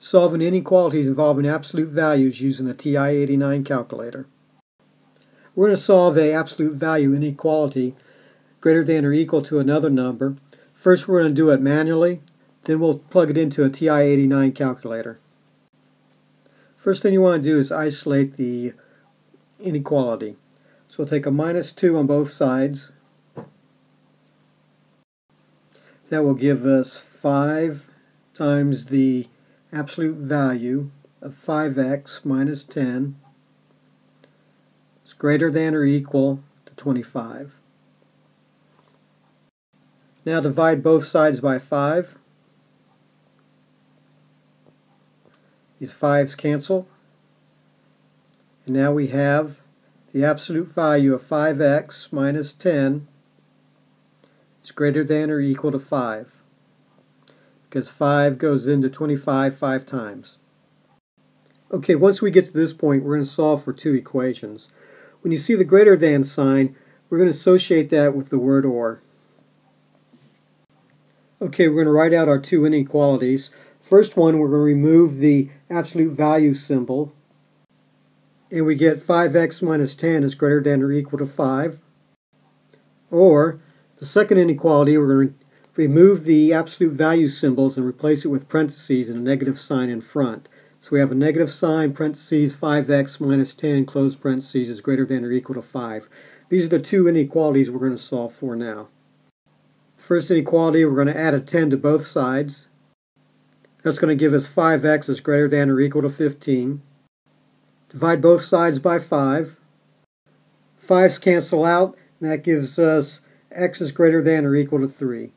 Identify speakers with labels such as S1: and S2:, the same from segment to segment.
S1: solving inequalities involving absolute values using the TI-89 calculator. We're going to solve a absolute value inequality greater than or equal to another number. First we're going to do it manually, then we'll plug it into a TI-89 calculator. First thing you want to do is isolate the inequality. So we'll take a minus 2 on both sides. That will give us 5 times the absolute value of 5x minus 10 is greater than or equal to 25. Now divide both sides by 5. These 5's cancel. And now we have the absolute value of 5x minus 10 is greater than or equal to 5 because 5 goes into 25 five times. Okay, once we get to this point, we're going to solve for two equations. When you see the greater than sign, we're going to associate that with the word or. Okay, we're going to write out our two inequalities. First one, we're going to remove the absolute value symbol, and we get 5x minus 10 is greater than or equal to 5. Or, the second inequality, we're going to remove the absolute value symbols and replace it with parentheses and a negative sign in front. So we have a negative sign, parentheses, 5x minus 10, close parentheses, is greater than or equal to 5. These are the two inequalities we're going to solve for now. First inequality, we're going to add a 10 to both sides. That's going to give us 5x is greater than or equal to 15. Divide both sides by 5. 5's cancel out, and that gives us x is greater than or equal to 3.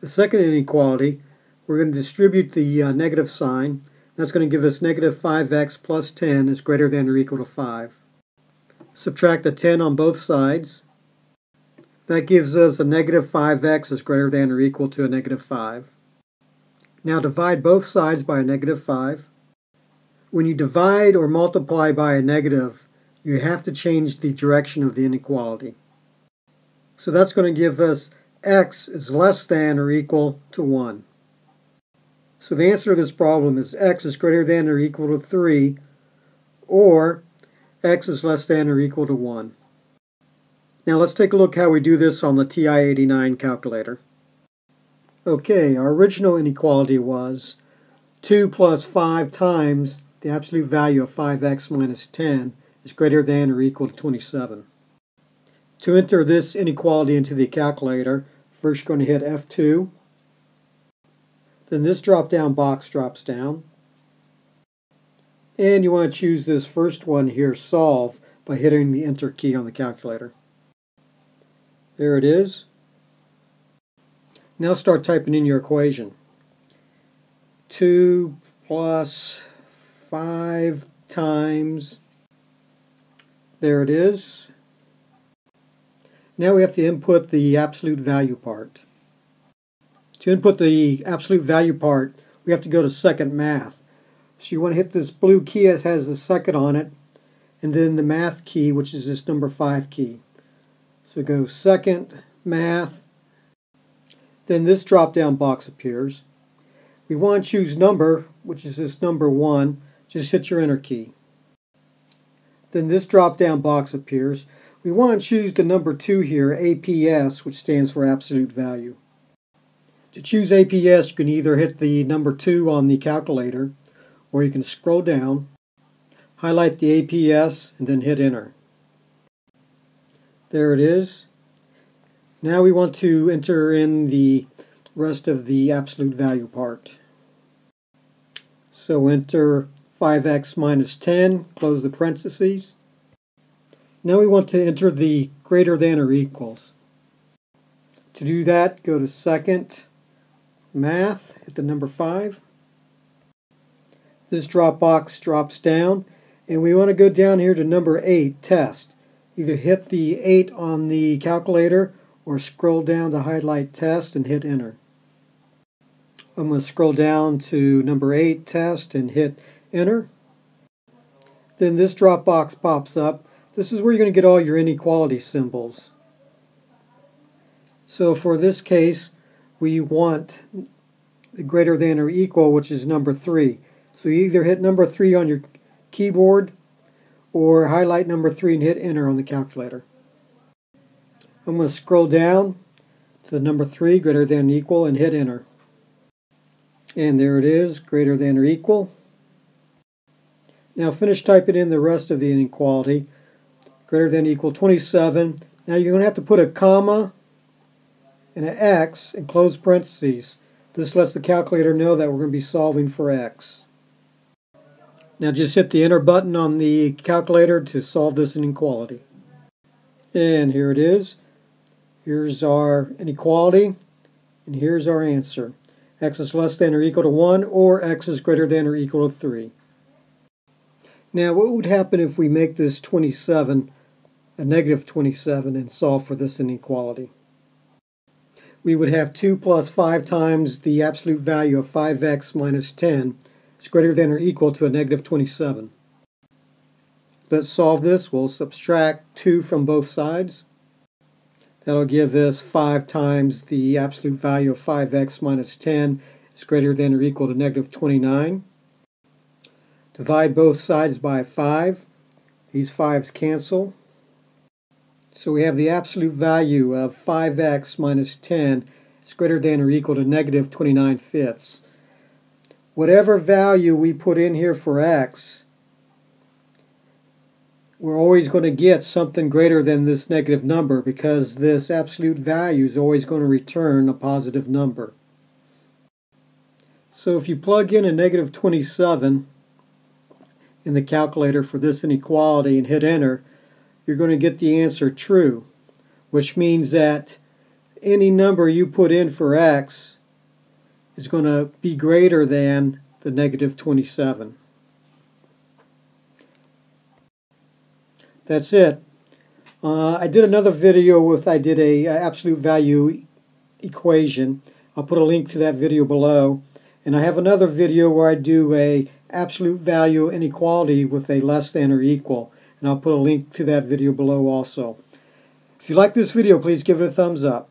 S1: The second inequality, we're going to distribute the uh, negative sign. That's going to give us negative 5x plus 10 is greater than or equal to 5. Subtract a 10 on both sides. That gives us a negative 5x is greater than or equal to a negative 5. Now divide both sides by a negative 5. When you divide or multiply by a negative, you have to change the direction of the inequality. So that's going to give us x is less than or equal to 1. So the answer to this problem is x is greater than or equal to 3 or x is less than or equal to 1. Now let's take a look how we do this on the TI-89 calculator. Okay, our original inequality was 2 plus 5 times the absolute value of 5x minus 10 is greater than or equal to 27. To enter this inequality into the calculator, first you're going to hit F2. Then this drop-down box drops down. And you want to choose this first one here, Solve, by hitting the Enter key on the calculator. There it is. Now start typing in your equation. 2 plus 5 times, there it is, now we have to input the absolute value part. To input the absolute value part, we have to go to second math. So you want to hit this blue key that has the second on it, and then the math key, which is this number 5 key. So go second, math, then this drop-down box appears. We want to choose number, which is this number 1, just hit your enter key. Then this drop-down box appears. We want to choose the number 2 here, ABS, which stands for absolute value. To choose ABS, you can either hit the number 2 on the calculator, or you can scroll down, highlight the ABS, and then hit enter. There it is. Now we want to enter in the rest of the absolute value part. So enter 5x minus 10, close the parentheses. Now we want to enter the greater than or equals. To do that, go to second, math, hit the number 5. This drop box drops down, and we want to go down here to number 8, test. Either hit the 8 on the calculator or scroll down to highlight test and hit enter. I'm going to scroll down to number 8, test, and hit enter. Then this drop box pops up this is where you're going to get all your inequality symbols. So for this case, we want the greater than or equal, which is number 3. So you either hit number 3 on your keyboard or highlight number 3 and hit enter on the calculator. I'm going to scroll down to the number 3, greater than or equal, and hit enter. And there it is, greater than or equal. Now finish typing in the rest of the inequality. Greater than or equal 27. Now you're going to have to put a comma and an X and close parentheses. This lets the calculator know that we're going to be solving for X. Now just hit the enter button on the calculator to solve this inequality. And here it is. Here's our inequality, and here's our answer. x is less than or equal to 1, or x is greater than or equal to 3. Now what would happen if we make this 27 a negative 27 and solve for this inequality? We would have 2 plus 5 times the absolute value of 5x minus 10 is greater than or equal to a negative 27. Let's solve this. We'll subtract 2 from both sides. That'll give us 5 times the absolute value of 5x minus 10 is greater than or equal to negative 29. Divide both sides by 5. These 5's cancel. So we have the absolute value of 5x minus 10 is greater than or equal to negative 29 fifths whatever value we put in here for x, we're always going to get something greater than this negative number because this absolute value is always going to return a positive number. So if you plug in a negative 27 in the calculator for this inequality and hit enter, you're going to get the answer true, which means that any number you put in for x is going to be greater than the negative 27. That's it. Uh, I did another video with, I did a, a absolute value equation. I'll put a link to that video below. And I have another video where I do a absolute value inequality with a less than or equal. And I'll put a link to that video below also. If you like this video, please give it a thumbs up.